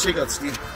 Schick als Steve.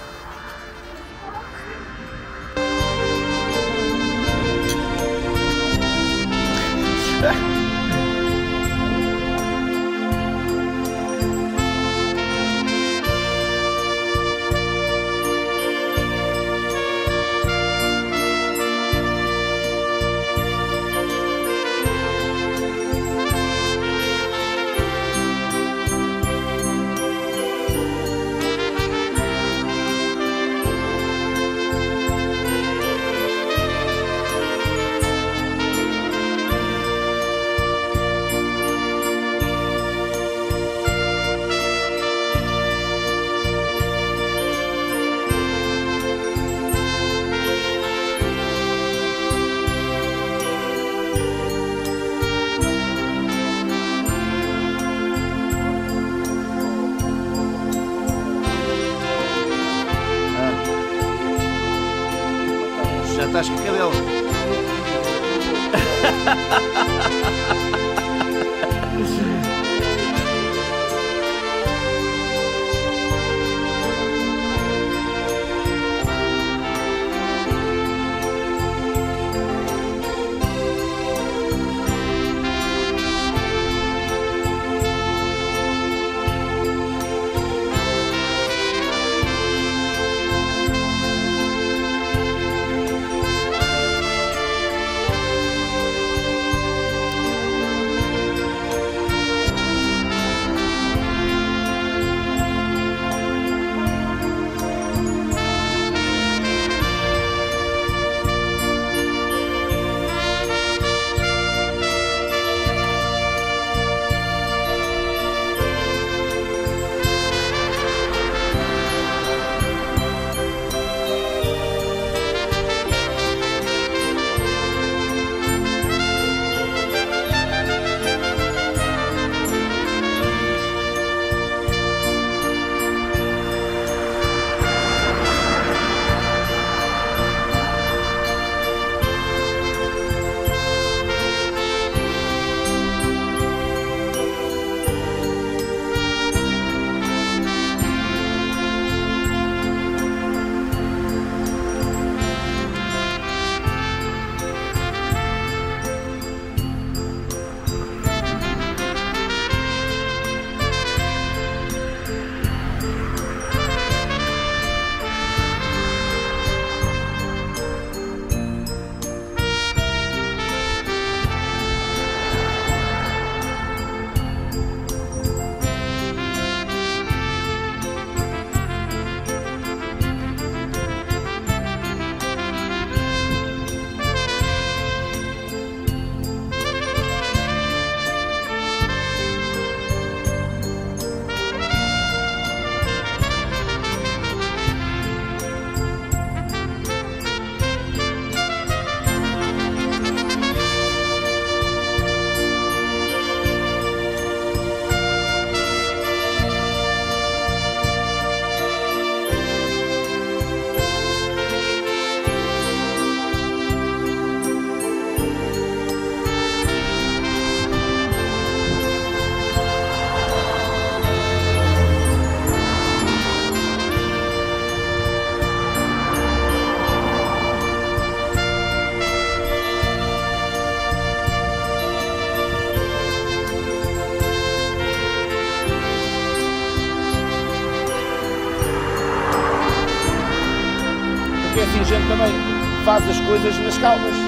Faz as coisas nas calmas.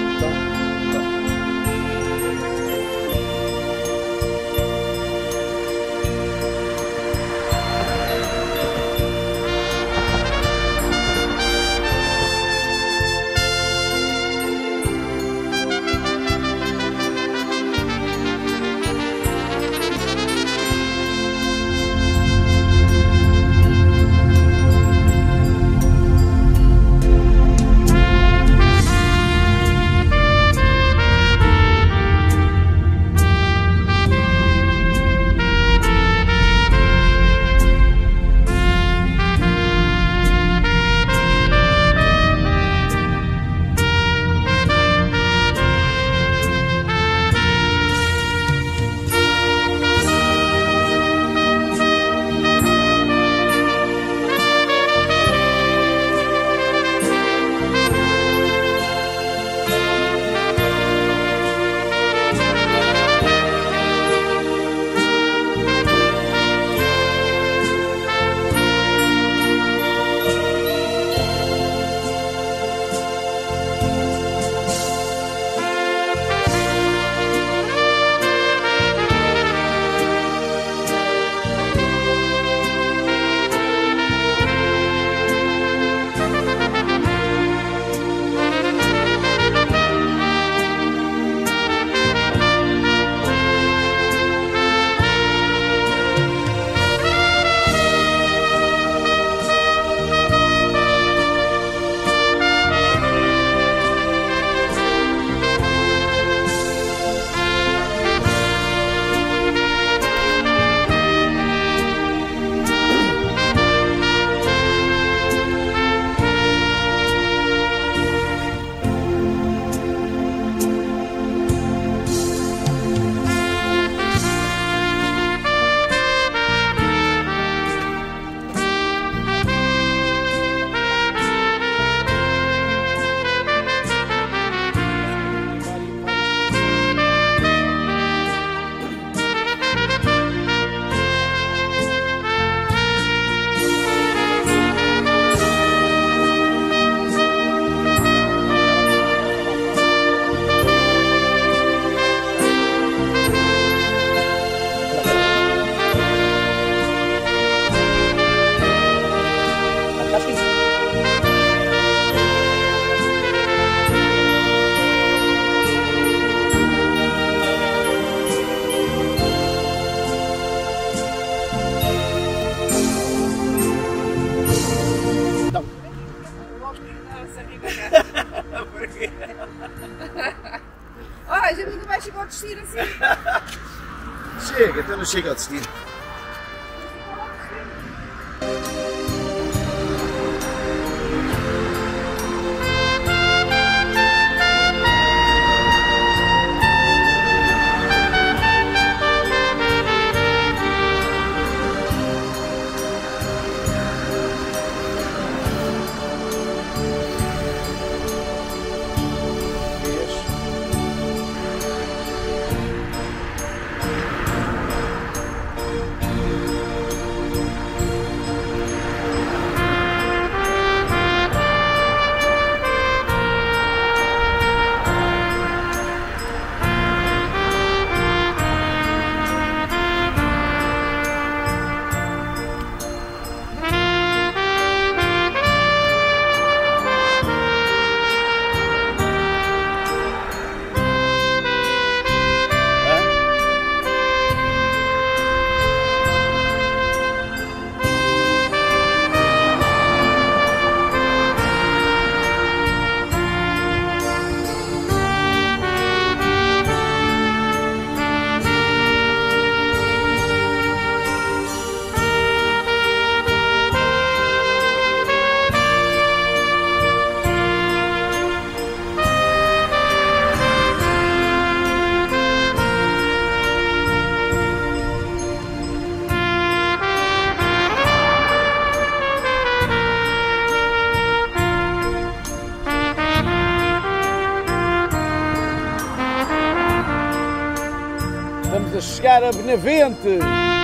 Benavente.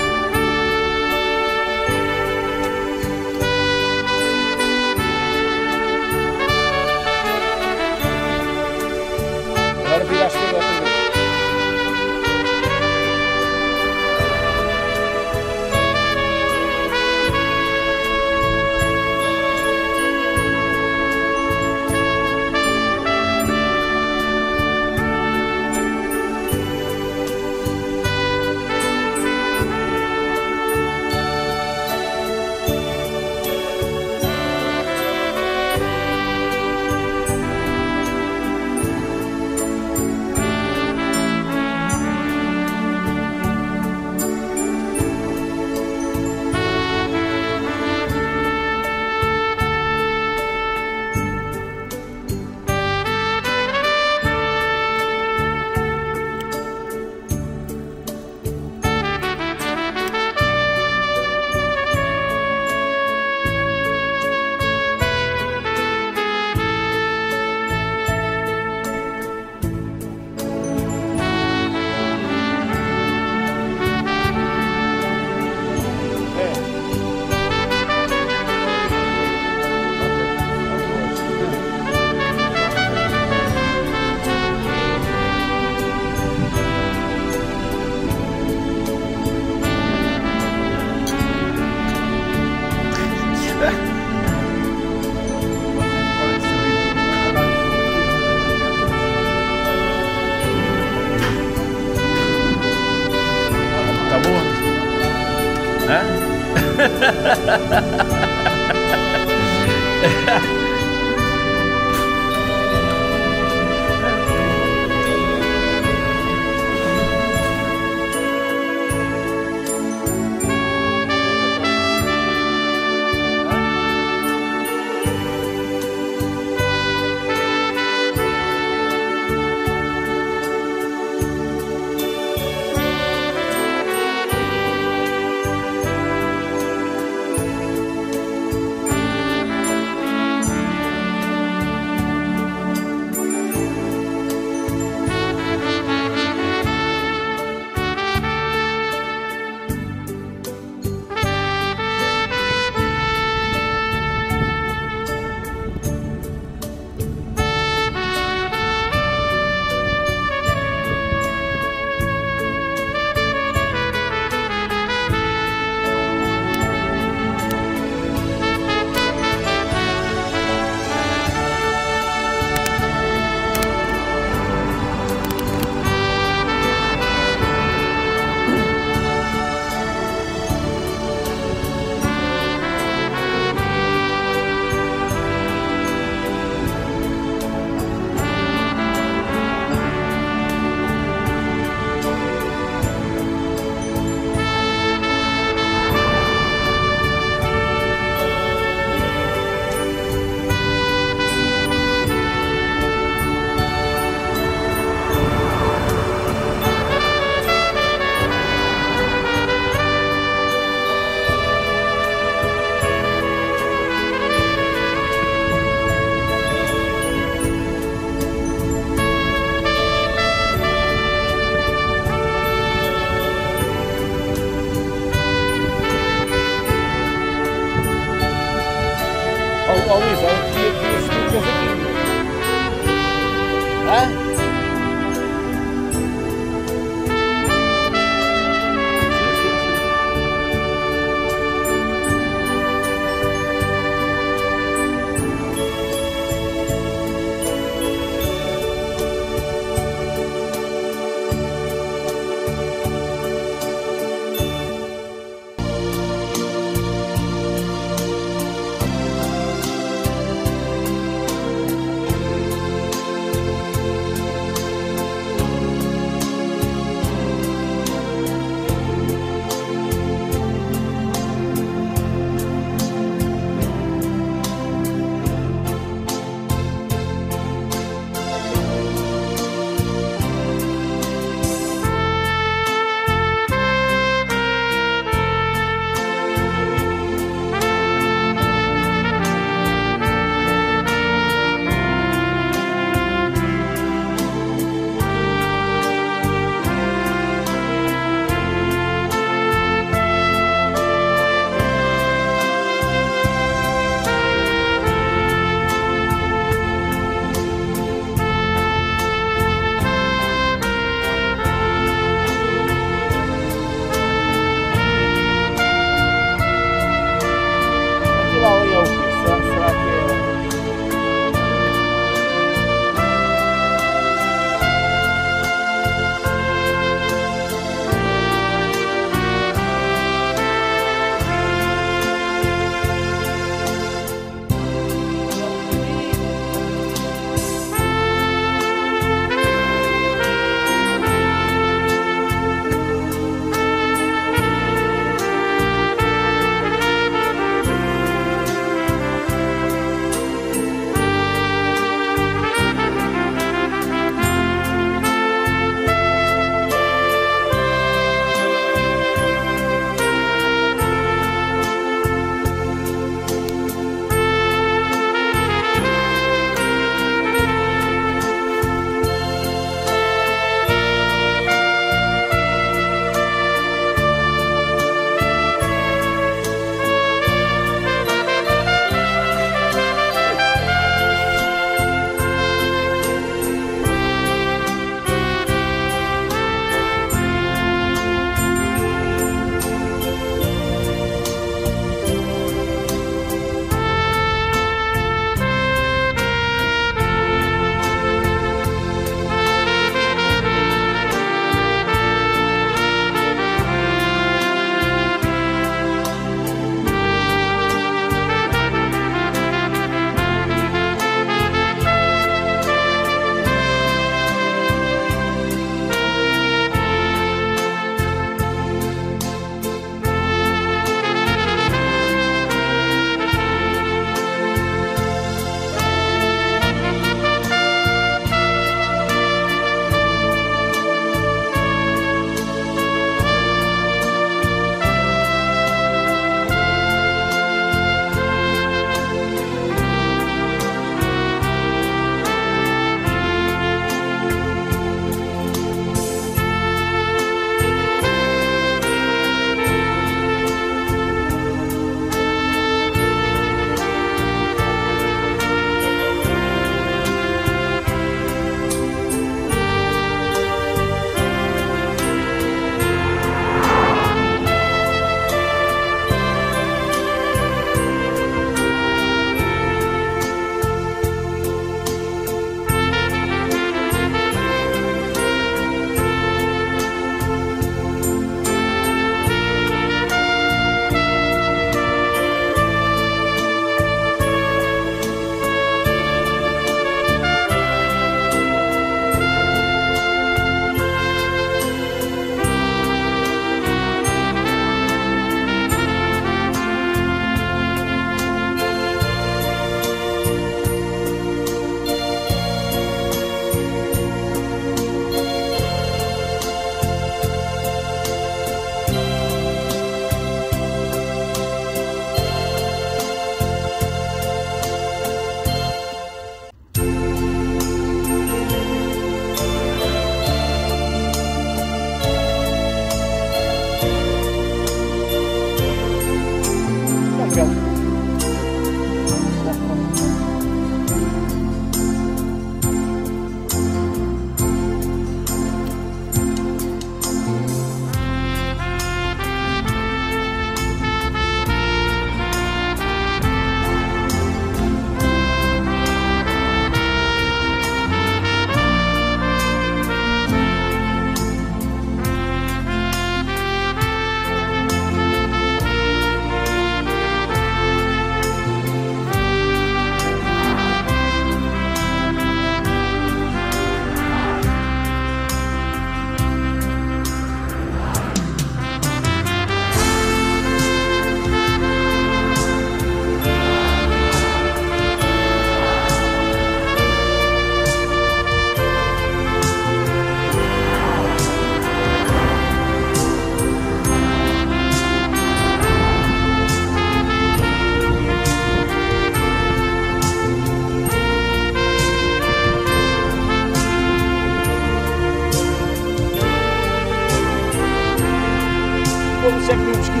Que.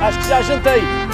Acho que já jantei.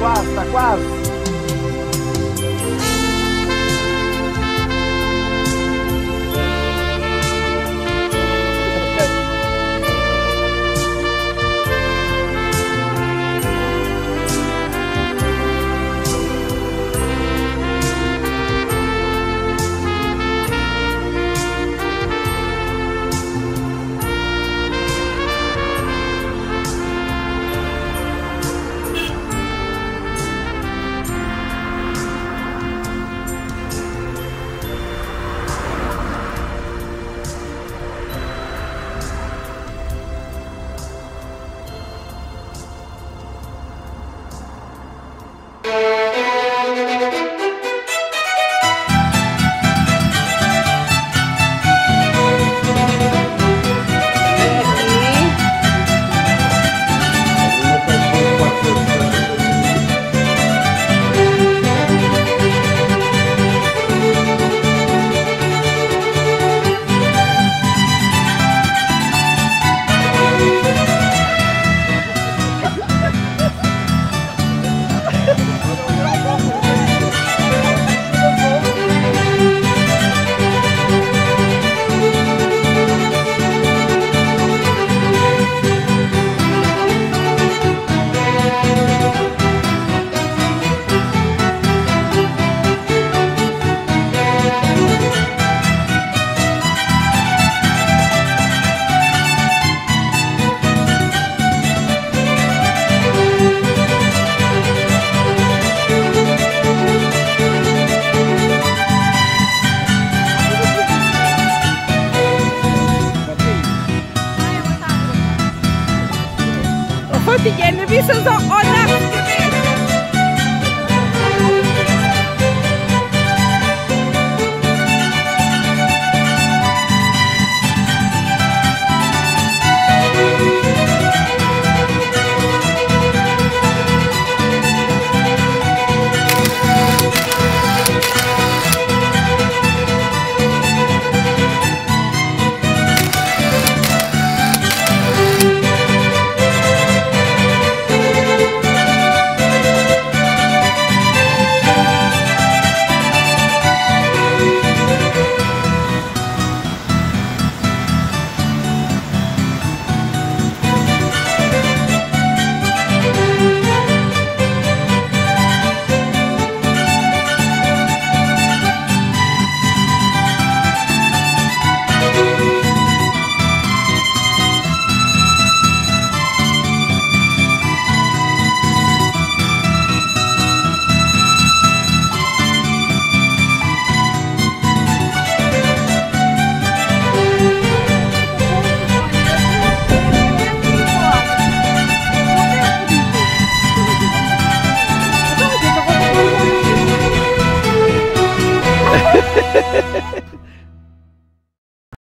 Quase, está quase.